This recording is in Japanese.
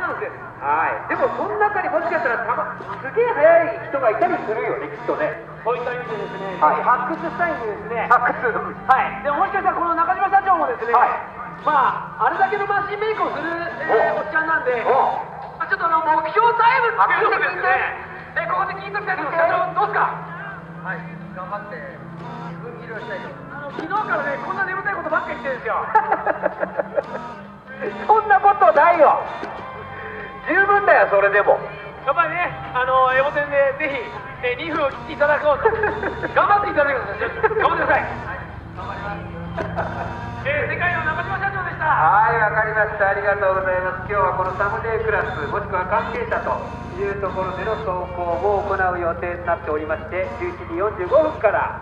はい。でもその中にもしかしたらたますげえ速い人がいたりするよねきっとね。そういった意味でですね、はい。発掘したいんでですね、発掘。はい、でももしかしたらこの中島社長もですね、はい。まあ、あれだけのマシンメイクをする、えーおおっちゃんなんで、おまあ、ちょっとあの目標タイムっていうのをですね、えーここで聞いときたいけど、社長、どうですか？はい、頑張って分切りをしたいとあの昨日からね、こんな眠たいことばっかり言ってるんですよ。そんなことないよ十分だよそれでもやっぱりね、あのエモ戦でぜひ、えー、2分を切っていただこうと、頑張っていただきます。頑張ってください。頑張りますえー、世界の中島社長でした。はいわかりましたありがとうございます今日はこのサムデイクラスもしくは関係者というところでの走行を行う予定になっておりまして11時45分から